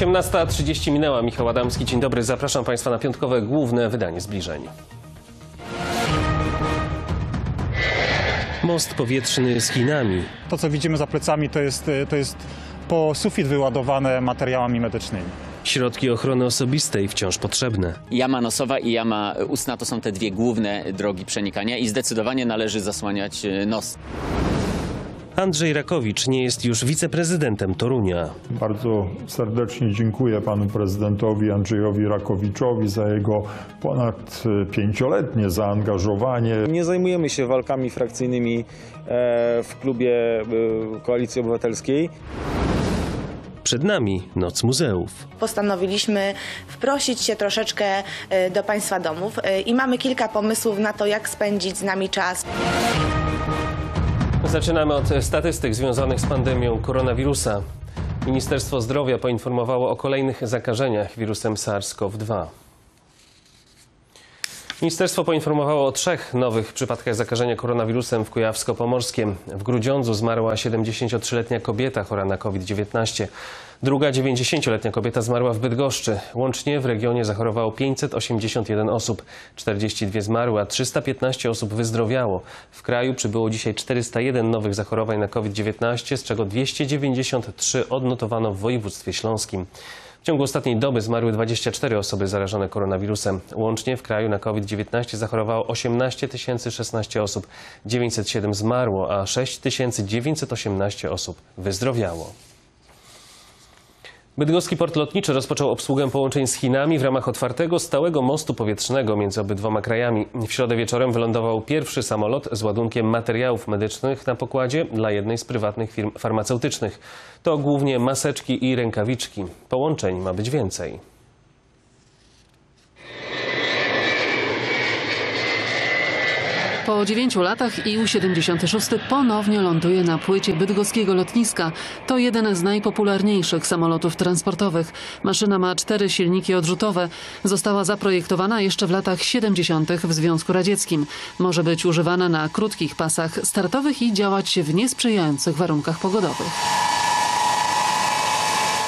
18.30 minęła. Michał Adamski, dzień dobry. Zapraszam Państwa na piątkowe główne wydanie zbliżeń. Most powietrzny z Chinami. To, co widzimy za plecami, to jest, to jest po sufit wyładowane materiałami medycznymi. Środki ochrony osobistej wciąż potrzebne. Jama nosowa i jama ustna to są te dwie główne drogi przenikania i zdecydowanie należy zasłaniać e, nos. Andrzej Rakowicz nie jest już wiceprezydentem Torunia. Bardzo serdecznie dziękuję panu prezydentowi Andrzejowi Rakowiczowi za jego ponad e, pięcioletnie zaangażowanie. Nie zajmujemy się walkami frakcyjnymi e, w klubie e, Koalicji Obywatelskiej. Przed nami Noc Muzeów. postanowiliśmy wprosić się troszeczkę do Państwa domów i mamy kilka pomysłów na to, jak spędzić z nami czas. Zaczynamy od statystyk związanych z pandemią koronawirusa. Ministerstwo Zdrowia poinformowało o kolejnych zakażeniach wirusem SARS-CoV-2. Ministerstwo poinformowało o trzech nowych przypadkach zakażenia koronawirusem w Kujawsko-Pomorskiem. W Grudziądzu zmarła 73-letnia kobieta chora na COVID-19. Druga 90-letnia kobieta zmarła w Bydgoszczy. Łącznie w regionie zachorowało 581 osób. 42 zmarły, a 315 osób wyzdrowiało. W kraju przybyło dzisiaj 401 nowych zachorowań na COVID-19, z czego 293 odnotowano w województwie śląskim. W ciągu ostatniej doby zmarły 24 osoby zarażone koronawirusem. Łącznie w kraju na COVID-19 zachorowało 18 016 osób, 907 zmarło, a 6 918 osób wyzdrowiało. Bydgoski Port Lotniczy rozpoczął obsługę połączeń z Chinami w ramach otwartego stałego mostu powietrznego między obydwoma krajami. W środę wieczorem wylądował pierwszy samolot z ładunkiem materiałów medycznych na pokładzie dla jednej z prywatnych firm farmaceutycznych. To głównie maseczki i rękawiczki. Połączeń ma być więcej. Po dziewięciu latach IU-76 ponownie ląduje na płycie bydgoskiego lotniska. To jeden z najpopularniejszych samolotów transportowych. Maszyna ma cztery silniki odrzutowe. Została zaprojektowana jeszcze w latach 70. w Związku Radzieckim. Może być używana na krótkich pasach startowych i działać w niesprzyjających warunkach pogodowych.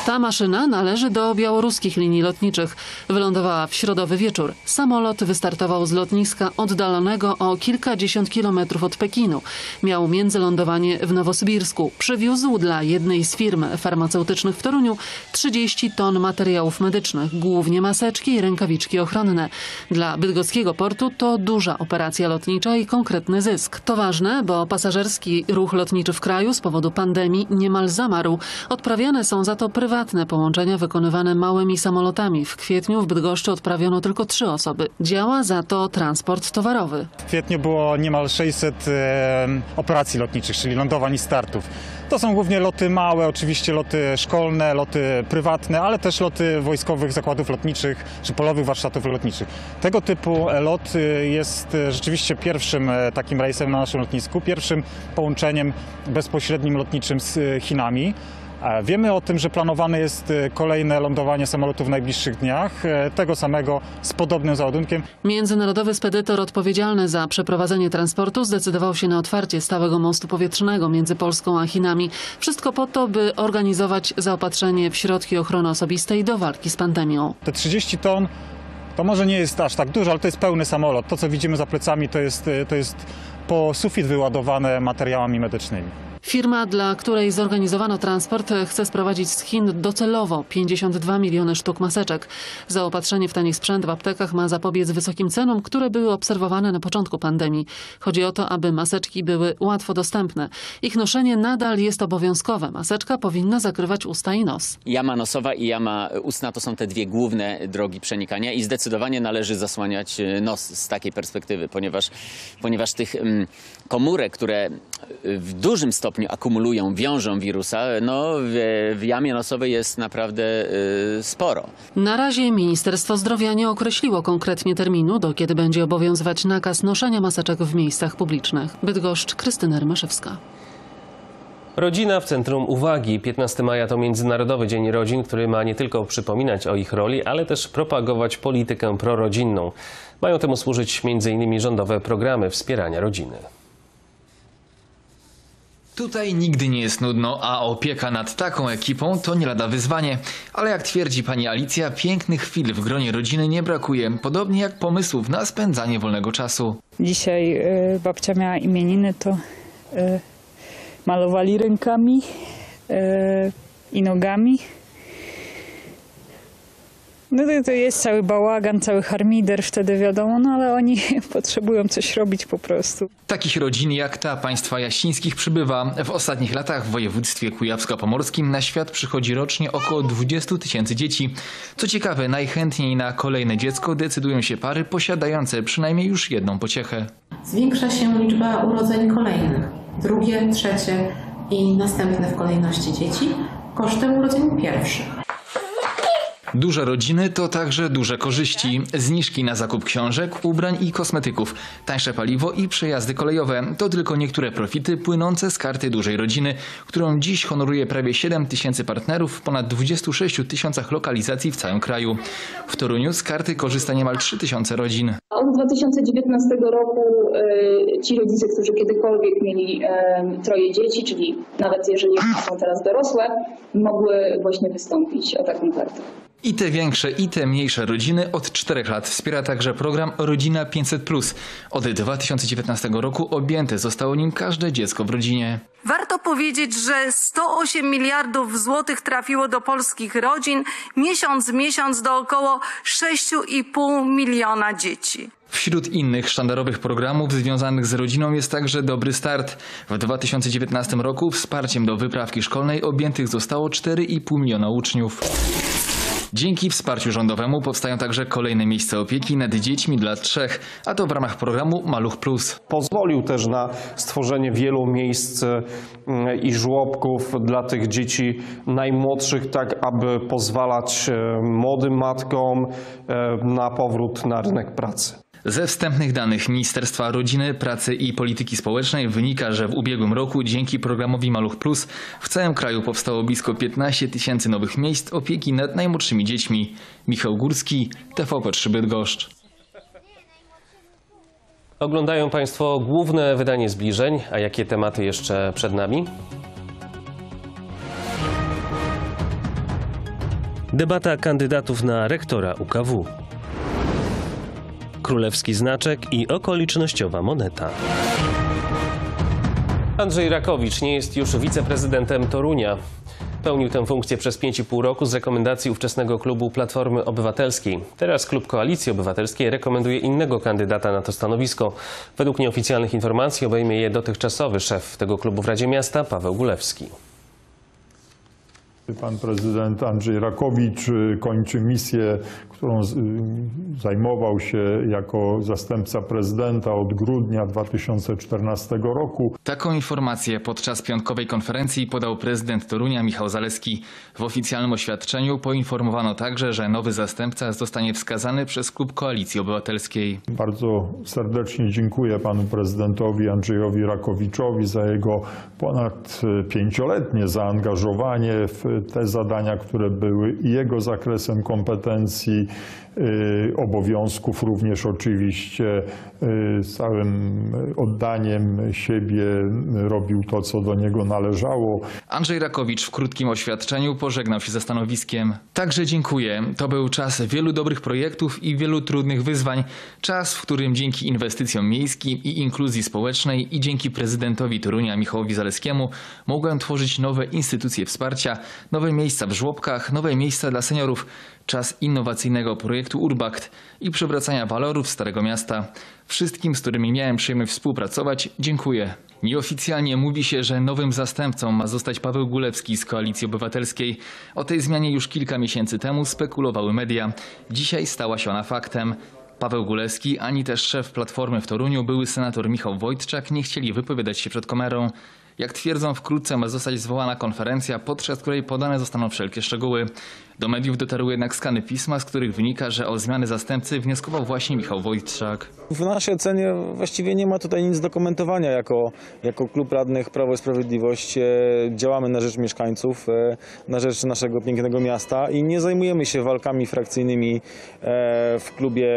Ta maszyna należy do białoruskich linii lotniczych. Wylądowała w środowy wieczór. Samolot wystartował z lotniska oddalonego o kilkadziesiąt kilometrów od Pekinu. Miał międzylądowanie w Nowosybirsku. Przywiózł dla jednej z firm farmaceutycznych w Toruniu 30 ton materiałów medycznych, głównie maseczki i rękawiczki ochronne. Dla bydgoskiego portu to duża operacja lotnicza i konkretny zysk. To ważne, bo pasażerski ruch lotniczy w kraju z powodu pandemii niemal zamarł. Odprawiane są za to prywatne połączenia wykonywane małymi samolotami. W kwietniu w Bydgoszczy odprawiono tylko trzy osoby. Działa za to transport towarowy. W kwietniu było niemal 600 e, operacji lotniczych, czyli lądowań i startów. To są głównie loty małe, oczywiście loty szkolne, loty prywatne, ale też loty wojskowych zakładów lotniczych czy polowych warsztatów lotniczych. Tego typu e, lot e, jest e, rzeczywiście pierwszym e, takim rejsem na naszym lotnisku, pierwszym połączeniem bezpośrednim lotniczym z e, Chinami. Wiemy o tym, że planowane jest e, kolejne lądowanie samolotu w najbliższych dniach, e, tego samego z podobnym załadunkiem. Międzynarodowy spedytor odpowiedzialny za przeprowadzenie transportu zdecydował się na otwarcie stałego mostu powietrznego między Polską a Chinami. Wszystko po to, by organizować zaopatrzenie w środki ochrony osobistej do walki z pandemią. Te 30 ton to może nie jest aż tak dużo, ale to jest pełny samolot. To, co widzimy za plecami, to jest, e, to jest po sufit wyładowane materiałami medycznymi. Firma, dla której zorganizowano transport, chce sprowadzić z Chin docelowo 52 miliony sztuk maseczek. Zaopatrzenie w tani sprzęt w aptekach ma zapobiec wysokim cenom, które były obserwowane na początku pandemii. Chodzi o to, aby maseczki były łatwo dostępne. Ich noszenie nadal jest obowiązkowe. Maseczka powinna zakrywać usta i nos. Jama nosowa i jama ustna to są te dwie główne drogi przenikania i zdecydowanie należy zasłaniać e, nos z takiej perspektywy, ponieważ, ponieważ tych mm, komórek, które e, w dużym stopniu akumulują, wiążą wirusa, no w, w jamie nosowej jest naprawdę e, sporo. Na razie Ministerstwo Zdrowia nie określiło konkretnie terminu, do kiedy będzie obowiązywać nakaz noszenia maseczek w miejscach publicznych. Bydgoszcz, Krystyna Rymaszewska. Rodzina w centrum uwagi. 15 maja to Międzynarodowy Dzień Rodzin, który ma nie tylko przypominać o ich roli, ale też propagować politykę prorodzinną. Mają temu służyć m.in. rządowe programy wspierania rodziny. Tutaj nigdy nie jest nudno, a opieka nad taką ekipą to nie lada wyzwanie. Ale jak twierdzi pani Alicja, pięknych chwil w gronie rodziny nie brakuje, podobnie jak pomysłów na spędzanie wolnego czasu. Dzisiaj e, babcia miała imieniny, to e, malowali rękami e, i nogami. No to, to jest cały bałagan, cały harmider wtedy wiadomo, no ale oni potrzebują coś robić po prostu. Takich rodzin jak ta państwa jasińskich przybywa. W ostatnich latach w województwie kujawsko-pomorskim na świat przychodzi rocznie około 20 tysięcy dzieci. Co ciekawe, najchętniej na kolejne dziecko decydują się pary posiadające przynajmniej już jedną pociechę. Zwiększa się liczba urodzeń kolejnych, drugie, trzecie i następne w kolejności dzieci kosztem urodzeń pierwszych. Duże rodziny to także duże korzyści. Zniżki na zakup książek, ubrań i kosmetyków, tańsze paliwo i przejazdy kolejowe to tylko niektóre profity płynące z karty dużej rodziny, którą dziś honoruje prawie 7 tysięcy partnerów w ponad 26 tysiącach lokalizacji w całym kraju. W Toruniu z karty korzysta niemal 3 tysiące rodzin. Od 2019 roku e, ci rodzice, którzy kiedykolwiek mieli troje dzieci, czyli nawet jeżeli są teraz dorosłe, mogły właśnie wystąpić o taką kartę. I te większe, i te mniejsze rodziny od 4 lat wspiera także program Rodzina 500. Od 2019 roku objęte zostało nim każde dziecko w rodzinie. Warto powiedzieć, że 108 miliardów złotych trafiło do polskich rodzin, miesiąc w miesiąc do około 6,5 miliona dzieci. Wśród innych sztandarowych programów związanych z rodziną jest także Dobry Start. W 2019 roku wsparciem do wyprawki szkolnej objętych zostało 4,5 miliona uczniów. Dzięki wsparciu rządowemu powstają także kolejne miejsca opieki nad dziećmi dla trzech, a to w ramach programu Maluch Plus. Pozwolił też na stworzenie wielu miejsc mm, i żłobków dla tych dzieci najmłodszych, tak aby pozwalać e, młodym matkom e, na powrót na rynek pracy. Ze wstępnych danych Ministerstwa Rodziny, Pracy i Polityki Społecznej wynika, że w ubiegłym roku dzięki programowi Maluch Plus w całym kraju powstało blisko 15 tysięcy nowych miejsc opieki nad najmłodszymi dziećmi. Michał Górski, TVP3 Bydgoszcz. Oglądają Państwo główne wydanie zbliżeń, a jakie tematy jeszcze przed nami? Debata kandydatów na rektora UKW. Królewski znaczek i okolicznościowa moneta. Andrzej Rakowicz nie jest już wiceprezydentem Torunia. Pełnił tę funkcję przez 5,5 roku z rekomendacji ówczesnego klubu Platformy Obywatelskiej. Teraz klub Koalicji Obywatelskiej rekomenduje innego kandydata na to stanowisko. Według nieoficjalnych informacji obejmie je dotychczasowy szef tego klubu w Radzie Miasta, Paweł Gulewski. Pan prezydent Andrzej Rakowicz y, kończy misję, którą y, zajmował się jako zastępca prezydenta od grudnia 2014 roku. Taką informację podczas piątkowej konferencji podał prezydent Torunia Michał Zaleski. W oficjalnym oświadczeniu poinformowano także, że nowy zastępca zostanie wskazany przez klub Koalicji Obywatelskiej. Bardzo serdecznie dziękuję panu prezydentowi Andrzejowi Rakowiczowi za jego ponad y, pięcioletnie zaangażowanie w te zadania, które były jego zakresem kompetencji, obowiązków, również oczywiście y, z całym oddaniem siebie y, robił to, co do niego należało. Andrzej Rakowicz w krótkim oświadczeniu pożegnał się ze stanowiskiem. Także dziękuję. To był czas wielu dobrych projektów i wielu trudnych wyzwań. Czas, w którym dzięki inwestycjom miejskim i inkluzji społecznej i dzięki prezydentowi Torunia Michałowi Zaleskiemu mogłem tworzyć nowe instytucje wsparcia, nowe miejsca w żłobkach, nowe miejsca dla seniorów. Czas innowacyjnego projektu Urbact i przywracania walorów Starego Miasta. Wszystkim, z którymi miałem przyjemność współpracować, dziękuję. Nieoficjalnie mówi się, że nowym zastępcą ma zostać Paweł Gulewski z Koalicji Obywatelskiej. O tej zmianie już kilka miesięcy temu spekulowały media. Dzisiaj stała się ona faktem. Paweł Gulewski ani też szef Platformy w Toruniu, były senator Michał Wojtczak nie chcieli wypowiadać się przed kamerą. Jak twierdzą, wkrótce ma zostać zwołana konferencja, podczas której podane zostaną wszelkie szczegóły. Do mediów dotarły jednak skany pisma, z których wynika, że o zmianę zastępcy wnioskował właśnie Michał Wojtczak. W naszej ocenie właściwie nie ma tutaj nic do komentowania. Jako, jako klub radnych Prawo i Sprawiedliwość e, działamy na rzecz mieszkańców, e, na rzecz naszego pięknego miasta i nie zajmujemy się walkami frakcyjnymi e, w klubie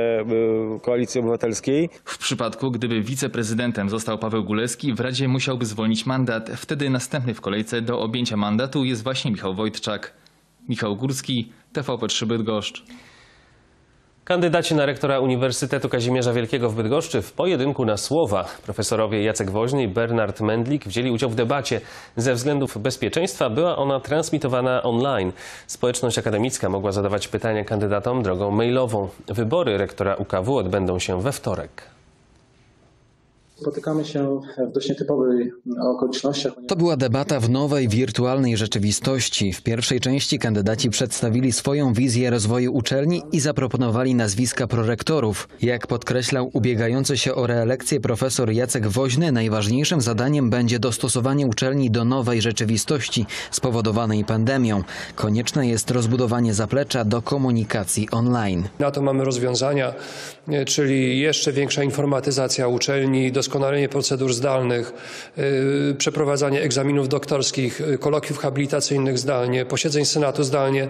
Koalicji Obywatelskiej. W przypadku, gdyby wiceprezydentem został Paweł Gulewski, w Radzie musiałby zwolnić mandat. Wtedy następny w kolejce do objęcia mandatu jest właśnie Michał Wojtczak. Michał Górski, TVP3 Bydgoszcz. Kandydaci na rektora Uniwersytetu Kazimierza Wielkiego w Bydgoszczy w pojedynku na słowa. Profesorowie Jacek Woźny i Bernard Mendlik wzięli udział w debacie. Ze względów bezpieczeństwa była ona transmitowana online. Społeczność akademicka mogła zadawać pytania kandydatom drogą mailową. Wybory rektora UKW odbędą się we wtorek. Spotykamy się w dość nietypowych okolicznościach. To była debata w nowej wirtualnej rzeczywistości. W pierwszej części kandydaci przedstawili swoją wizję rozwoju uczelni i zaproponowali nazwiska prorektorów. Jak podkreślał ubiegający się o reelekcję profesor Jacek Woźny, najważniejszym zadaniem będzie dostosowanie uczelni do nowej rzeczywistości spowodowanej pandemią. Konieczne jest rozbudowanie zaplecza do komunikacji online. Na to mamy rozwiązania, e, czyli jeszcze większa informatyzacja uczelni, doskonalenie procedur zdalnych, yy, przeprowadzanie egzaminów doktorskich, yy, kolokwiów habilitacyjnych zdalnie, posiedzeń Senatu zdalnie.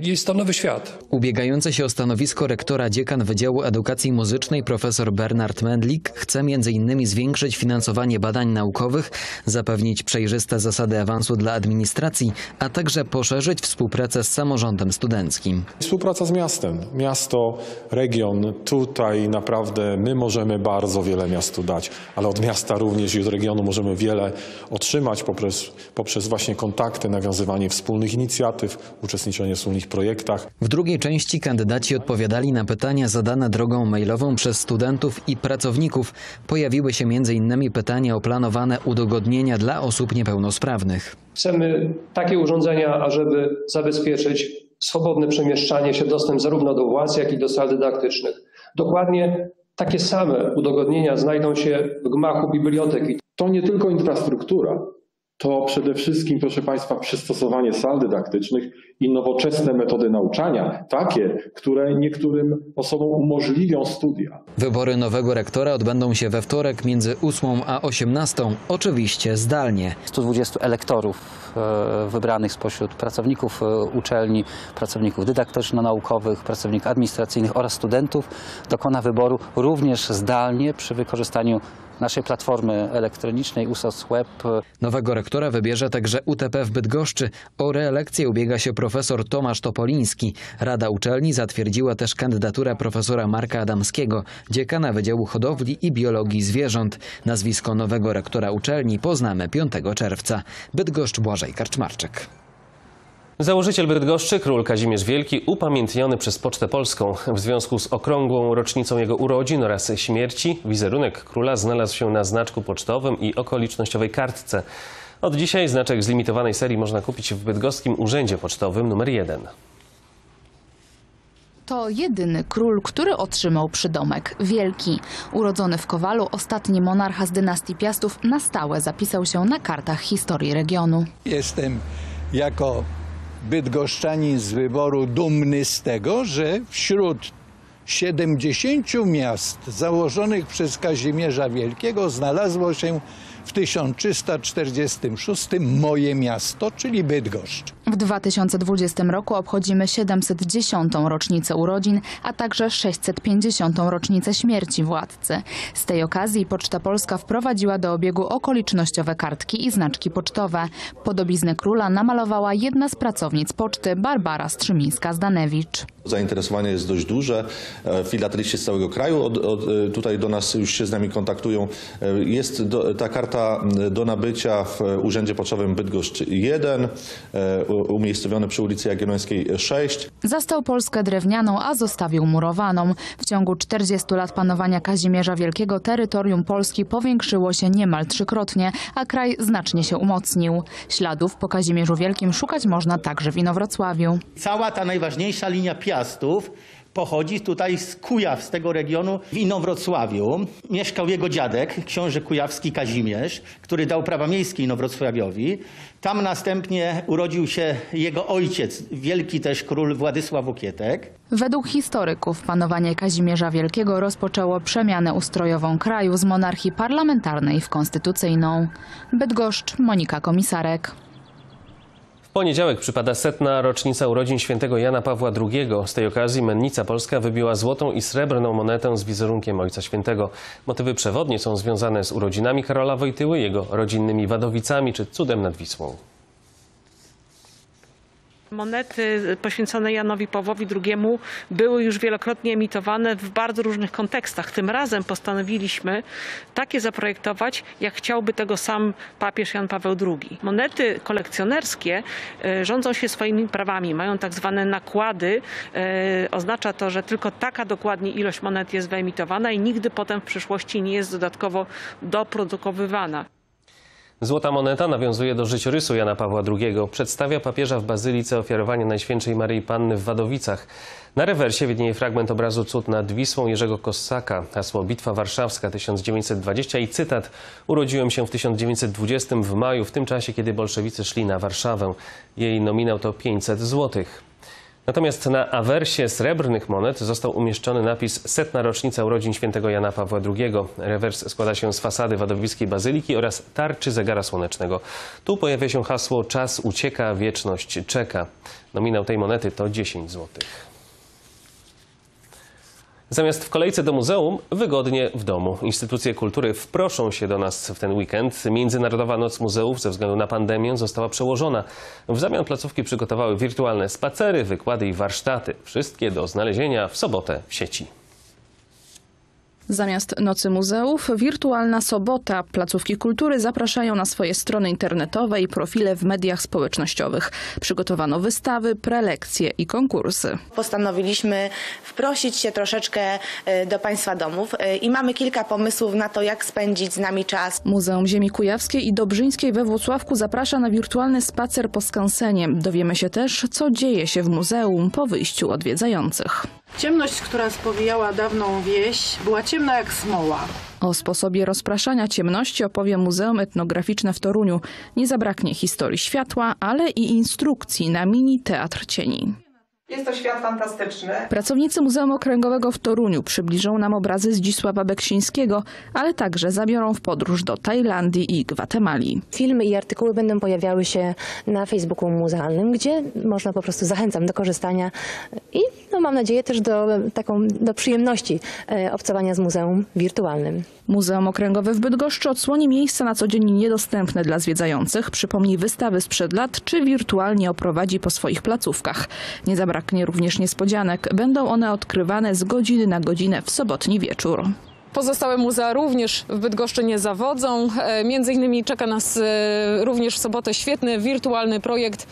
Jest to nowy świat. Ubiegający się o stanowisko rektora dziekan Wydziału Edukacji Muzycznej profesor Bernard Mendlik chce m.in. zwiększyć finansowanie badań naukowych, zapewnić przejrzyste zasady awansu dla administracji, a także poszerzyć współpracę z samorządem studenckim. Współpraca z miastem. Miasto, region, tutaj naprawdę my możemy bardzo wiele miastu dać, ale od miasta również i od regionu możemy wiele otrzymać poprzez, poprzez właśnie kontakty, nawiązywanie wspólnych inicjatyw, uczestniczenie w wspólnych projektach. W drugiej części kandydaci odpowiadali na pytania zadane drogą mailową przez studentów i pracowników. Pojawiły się m.in. pytania o planowane udogodnienia dla osób niepełnosprawnych. Chcemy takie urządzenia, ażeby zabezpieczyć swobodne przemieszczanie się, dostęp zarówno do władz, jak i do sal dydaktycznych. Dokładnie takie same udogodnienia znajdą się w gmachu biblioteki. To nie tylko infrastruktura, to przede wszystkim, proszę Państwa, przystosowanie sal dydaktycznych i nowoczesne metody nauczania, takie, które niektórym osobom umożliwią studia. Wybory nowego rektora odbędą się we wtorek między 8 a 18, oczywiście zdalnie. 120 elektorów e, wybranych spośród pracowników e, uczelni, pracowników dydaktyczno-naukowych, pracowników administracyjnych oraz studentów dokona wyboru również zdalnie przy wykorzystaniu naszej platformy elektronicznej USOS Web. Nowego rektora wybierze także UTP w Bydgoszczy. O reelekcję ubiega się profesor Tomasz Topoliński. Rada uczelni zatwierdziła też kandydaturę profesora Marka Adamskiego, dziekana Wydziału Hodowli i Biologii Zwierząt. Nazwisko nowego rektora uczelni poznamy 5 czerwca. Bydgoszcz Błażej Karczmarczyk. Założyciel Bydgoszczy, król Kazimierz Wielki, upamiętniony przez Pocztę Polską. W związku z okrągłą rocznicą jego urodzin oraz śmierci, wizerunek króla znalazł się na znaczku pocztowym i okolicznościowej kartce. Od dzisiaj znaczek z limitowanej serii można kupić w bydgoskim Urzędzie Pocztowym numer 1. To jedyny król, który otrzymał przydomek wielki. Urodzony w Kowalu, ostatni monarcha z dynastii Piastów na stałe zapisał się na kartach historii regionu. Jestem jako bydgoszczanin z wyboru dumny z tego, że wśród 70 miast założonych przez Kazimierza Wielkiego znalazło się w 1346 moje miasto, czyli Bydgoszcz. W 2020 roku obchodzimy 710. rocznicę urodzin, a także 650. rocznicę śmierci władcy. Z tej okazji Poczta Polska wprowadziła do obiegu okolicznościowe kartki i znaczki pocztowe. Podobiznę króla namalowała jedna z pracownic poczty, Barbara Strzymińska-Zdanewicz. Zainteresowanie jest dość duże. E, Filateliści z całego kraju od, od, e, tutaj do nas już się z nami kontaktują. E, Jest do, ta karta do nabycia w Urzędzie Pocztowym Bydgoszcz 1, umiejscowiony przy ulicy Jagiellońskiej 6. Zastał Polskę drewnianą, a zostawił murowaną. W ciągu 40 lat panowania Kazimierza Wielkiego terytorium Polski powiększyło się niemal trzykrotnie, a kraj znacznie się umocnił. Śladów po Kazimierzu Wielkim szukać można także w Inowrocławiu. Cała ta najważniejsza linia Piastów pochodzi tutaj z Kujaw, z tego regionu w Inowrocławiu. Mieszkał jego dziadek, książę kujawski Kazimierz, który dał prawa miejskie Inowrocławiowi. Tam następnie urodził się jego ojciec, wielki też król Władysław Okietek. Według historyków panowanie Kazimierza Wielkiego rozpoczęło przemianę ustrojową kraju z monarchii parlamentarnej w konstytucyjną. Bydgoszcz, Monika Komisarek. Poniedziałek przypada setna rocznica urodzin świętego Jana Pawła II. Z tej okazji Mennica Polska wybiła złotą i srebrną monetę z wizerunkiem Ojca Świętego. Motywy przewodnie są związane z urodzinami Karola Wojtyły, jego rodzinnymi Wadowicami czy cudem nad Wisłą. Monety poświęcone Janowi Pawłowi II były już wielokrotnie emitowane w bardzo różnych kontekstach. Tym razem postanowiliśmy takie zaprojektować, jak chciałby tego sam papież Jan Paweł II. Monety kolekcjonerskie e, rządzą się swoimi prawami, mają tak zwane nakłady. E, Oznacza to, że tylko taka dokładnie ilość monet jest wyemitowana i nigdy potem w przyszłości nie jest dodatkowo doprodukowywana. Złota moneta nawiązuje do życiorysu Jana Pawła II. Przedstawia papieża w Bazylice Ofiarowania Najświętszej Maryi Panny w Wadowicach. Na rewersie widnieje fragment obrazu Cud nad Wisłą Jerzego Kossaka, hasło Bitwa Warszawska 1920 i cytat Urodziłem się w 1920 w maju, w tym czasie, kiedy bolszewicy szli na Warszawę. Jej nominał to 500 złotych. Natomiast na awersie srebrnych monet został umieszczony napis Setna rocznica urodzin świętego Jana Pawła II. Rewers składa się z fasady Wadowickiej Bazyliki oraz tarczy zegara słonecznego. Tu pojawia się hasło Czas ucieka, wieczność czeka. Nominał tej monety to 10 złotych. Zamiast w kolejce do muzeum, wygodnie w domu. Instytucje kultury wproszą się do nas w ten weekend. Międzynarodowa Noc Muzeów ze względu na pandemię została przełożona. W zamian placówki przygotowały wirtualne spacery, wykłady i warsztaty. Wszystkie do znalezienia w sobotę w sieci. Zamiast Nocy Muzeów, wirtualna sobota. Placówki kultury zapraszają na swoje strony internetowe i profile w mediach społecznościowych. Przygotowano wystawy, prelekcje i konkursy. Postanowiliśmy wprosić się troszeczkę e, do Państwa domów e, i mamy kilka pomysłów na to, jak spędzić z nami czas. Muzeum Ziemi Kujawskiej i Dobrzyńskiej we Włocławku zaprasza na wirtualny spacer po skansenie. Dowiemy się też, co dzieje się w muzeum po wyjściu odwiedzających. Ciemność, która spowijała dawną wieś, była ciemna jak smoła. O sposobie rozpraszania ciemności opowie Muzeum Etnograficzne w Toruniu. Nie zabraknie historii światła, ale i instrukcji na mini teatr cieni. Jest to świat fantastyczny. Pracownicy Muzeum Okręgowego w Toruniu przybliżą nam obrazy Zdzisława Beksińskiego, ale także zabiorą w podróż do Tajlandii i Gwatemali. Filmy i artykuły będą pojawiały się na Facebooku muzealnym, gdzie można po prostu zachęcam do korzystania i no, mam nadzieję też do, taką, do przyjemności e, obcowania z muzeum wirtualnym. Muzeum Okręgowe w Bydgoszczy odsłoni miejsca na co dzień niedostępne dla zwiedzających, przypomni wystawy sprzed lat, czy wirtualnie oprowadzi po swoich placówkach. Nie zabraknie również niespodzianek. Będą one odkrywane z godziny na godzinę w sobotni wieczór. Pozostałe muzea również w Bydgoszczy nie zawodzą. E, Między innymi czeka nas e, również w sobotę świetny wirtualny projekt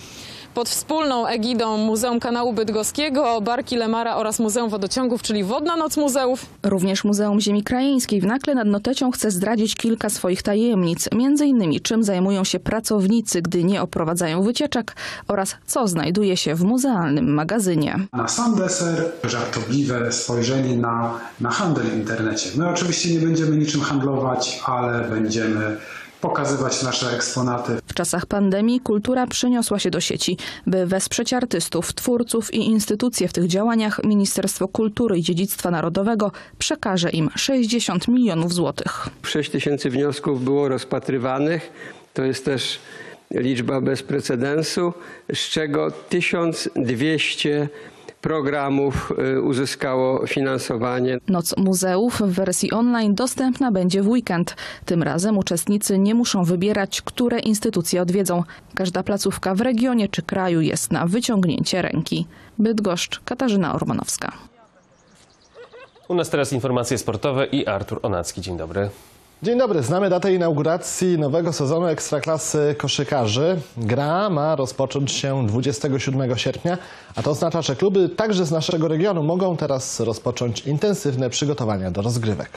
pod wspólną egidą Muzeum Kanału Bydgoskiego, Barki Lemara oraz Muzeum Wodociągów, czyli Wodna Noc Muzeów. Również Muzeum Ziemi Krajeńskiej w Nakle nad Notecią chce zdradzić kilka swoich tajemnic, między innymi czym zajmują się pracownicy, gdy nie oprowadzają wycieczek oraz co znajduje się w muzealnym magazynie. Na sam deser żartobliwe spojrzenie na, na handel w internecie. My oczywiście nie będziemy niczym handlować, ale będziemy pokazywać nasze eksponaty. W czasach pandemii kultura przeniosła się do sieci. By wesprzeć artystów, twórców i instytucje w tych działaniach, Ministerstwo Kultury i Dziedzictwa Narodowego przekaże im 60 milionów złotych. 6 tysięcy wniosków było rozpatrywanych. To jest też liczba bez precedensu, z czego 1200 programów y, uzyskało finansowanie. Noc muzeów w wersji online dostępna będzie w weekend. Tym razem uczestnicy nie muszą wybierać, które instytucje odwiedzą. Każda placówka w regionie czy kraju jest na wyciągnięcie ręki. Bydgoszcz, Katarzyna Ormanowska. U nas teraz informacje sportowe i Artur Onacki. Dzień dobry. Dzień dobry, znamy datę inauguracji nowego sezonu Ekstraklasy Koszykarzy. Gra ma rozpocząć się 27 sierpnia, a to oznacza, że kluby także z naszego regionu mogą teraz rozpocząć intensywne przygotowania do rozgrywek.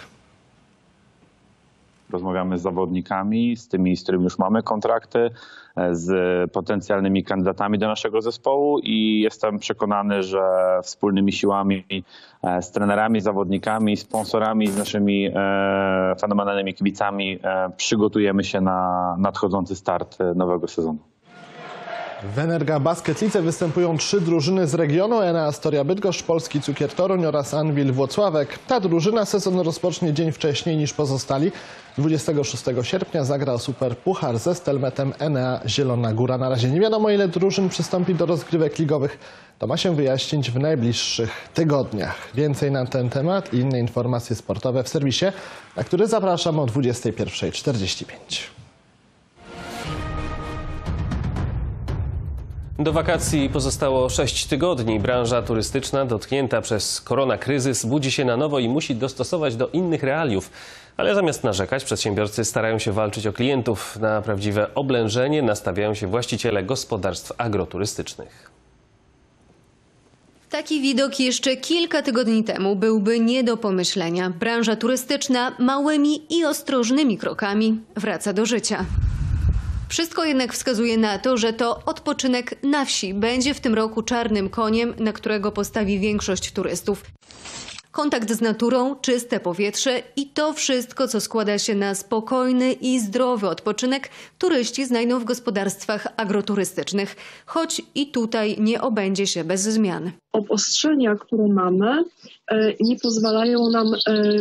Rozmawiamy z zawodnikami, z tymi, z którymi już mamy kontrakty, z potencjalnymi kandydatami do naszego zespołu i jestem przekonany, że wspólnymi siłami e, z trenerami, zawodnikami, sponsorami, z naszymi e, fenomenalnymi kibicami e, przygotujemy się na nadchodzący start nowego sezonu. W Energa Basketlice występują trzy drużyny z regionu. Enea Astoria Bydgoszcz, Polski Cukier Toruń oraz Anwil Włocławek. Ta drużyna sezon rozpocznie dzień wcześniej niż pozostali. 26 sierpnia zagra Super Puchar ze Stelmetem Enea Zielona Góra. Na razie nie wiadomo ile drużyn przystąpi do rozgrywek ligowych. To ma się wyjaśnić w najbliższych tygodniach. Więcej na ten temat i inne informacje sportowe w serwisie, na który zapraszam o 21.45. Do wakacji pozostało 6 tygodni. Branża turystyczna dotknięta przez koronakryzys budzi się na nowo i musi dostosować do innych realiów. Ale zamiast narzekać, przedsiębiorcy starają się walczyć o klientów. Na prawdziwe oblężenie nastawiają się właściciele gospodarstw agroturystycznych. Taki widok jeszcze kilka tygodni temu byłby nie do pomyślenia. Branża turystyczna małymi i ostrożnymi krokami wraca do życia. Wszystko jednak wskazuje na to, że to odpoczynek na wsi będzie w tym roku czarnym koniem, na którego postawi większość turystów. Kontakt z naturą, czyste powietrze i to wszystko, co składa się na spokojny i zdrowy odpoczynek, turyści znajdą w gospodarstwach agroturystycznych. Choć i tutaj nie obędzie się bez zmian. obostrzenia, które mamy, e, nie pozwalają nam e, e,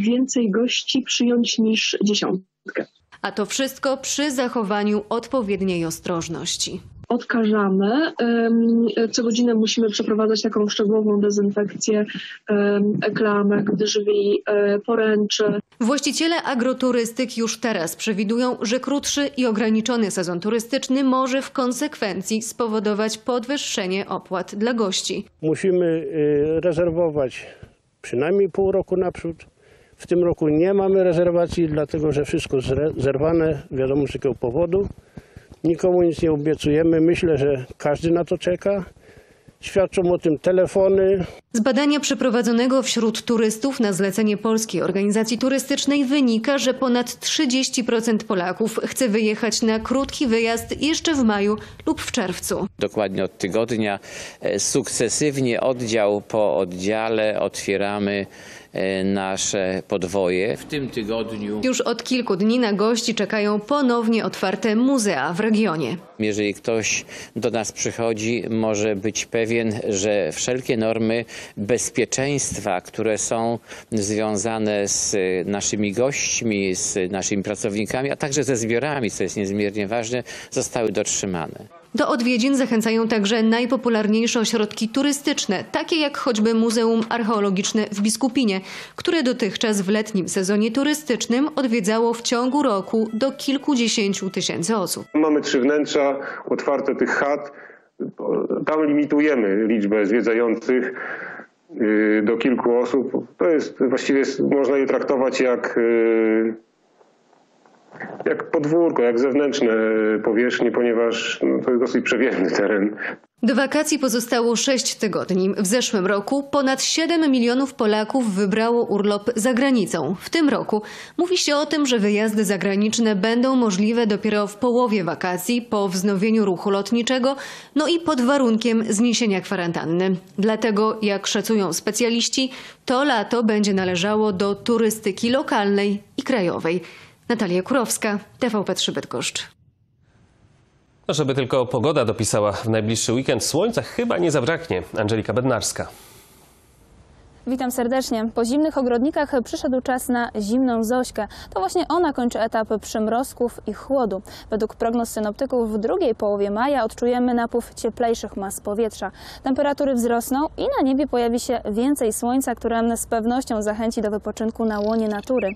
więcej gości przyjąć niż dziesiątkę. A to wszystko przy zachowaniu odpowiedniej ostrożności. Odkażamy. Co godzinę musimy przeprowadzać taką szczegółową dezynfekcję klamek, drzwi, e, poręczy. Właściciele agroturystyk już teraz przewidują, że krótszy i ograniczony sezon turystyczny może w konsekwencji spowodować podwyższenie opłat dla gości. Musimy y, rezerwować przynajmniej pół roku naprzód. W tym roku nie mamy rezerwacji, dlatego że wszystko zerwane, wiadomo z jakiego powodu. Nikomu nic nie obiecujemy. Myślę, że każdy na to czeka. Świadczą o tym telefony, Z badania przeprowadzonego wśród turystów na zlecenie Polskiej Organizacji Turystycznej wynika, że ponad 30% Polaków chce wyjechać na krótki wyjazd jeszcze w maju lub w czerwcu. Dokładnie od tygodnia e, sukcesywnie oddział po oddziale otwieramy nasze podwoje. W tym tygodniu Już od kilku dni na gości czekają ponownie otwarte muzea w regionie. Jeżeli ktoś do nas przychodzi, może być pewien, że wszelkie normy bezpieczeństwa, które są związane z naszymi gośćmi, z naszymi pracownikami, a także ze zbiorami, co jest niezmiernie ważne, zostały dotrzymane. Do odwiedzin zachęcają także najpopularniejsze ośrodki turystyczne, takie jak choćby Muzeum Archeologiczne w Biskupinie, które dotychczas w letnim sezonie turystycznym odwiedzało w ciągu roku do kilkudziesięciu tysięcy osób. Mamy trzy wnętrza otwarte tych chat. Tam limitujemy liczbę zwiedzających y, do kilku osób. To jest właściwie można je traktować jak, y, jak podwórko, jak zewnętrzne powierzchnie, ponieważ no, to jest dosyć przewiewny teren. Do wakacji pozostało 6 tygodni. W zeszłym roku ponad 7 milionów Polaków wybrało urlop za granicą. W tym roku mówi się o tym, że wyjazdy zagraniczne będą możliwe dopiero w połowie wakacji po wznowieniu ruchu lotniczego, no i pod warunkiem zniesienia kwarantanny. Dlatego, jak szacują specjaliści, to lato będzie należało do turystyki lokalnej i krajowej. Natalia Kurowska, TVP3 Bydgoszcz. No, żeby tylko pogoda dopisała w najbliższy weekend, słońca chyba nie zabraknie. Angelika Bednarska. Witam serdecznie. Po zimnych ogrodnikach przyszedł czas na zimną Zośkę. To właśnie ona kończy etap przymrozków i chłodu. Według prognoz synoptyków w drugiej połowie maja odczujemy napływ cieplejszych mas powietrza. Temperatury wzrosną i na niebie pojawi się więcej słońca, które z pewnością zachęci do wypoczynku na łonie natury.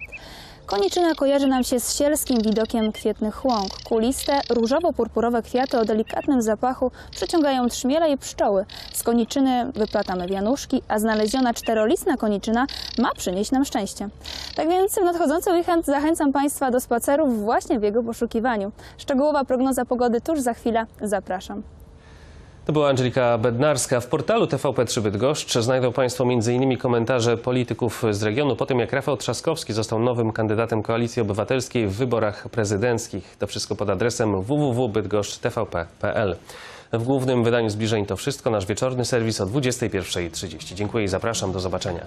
Koniczyna kojarzy nam się z sielskim widokiem kwietnych łąk. Kuliste, różowo-purpurowe kwiaty o delikatnym zapachu przyciągają trzmiele i pszczoły. Z koniczyny wyplatamy wianuszki, a znaleziona czterolistna koniczyna ma przynieść nam szczęście. Tak więc w nadchodzący weekend zachęcam Państwa do spacerów właśnie w jego poszukiwaniu. Szczegółowa prognoza pogody tuż za chwilę. Zapraszam. To była Angelika Bednarska. W portalu TVP3 Bydgoszcz znajdą Państwo m.in. komentarze polityków z regionu po tym, jak Rafał Trzaskowski został nowym kandydatem Koalicji Obywatelskiej w wyborach prezydenckich. To wszystko pod adresem www.bydgoszcztvp.pl. W głównym wydaniu zbliżeń to wszystko. Nasz wieczorny serwis o 21.30. Dziękuję i zapraszam. Do zobaczenia.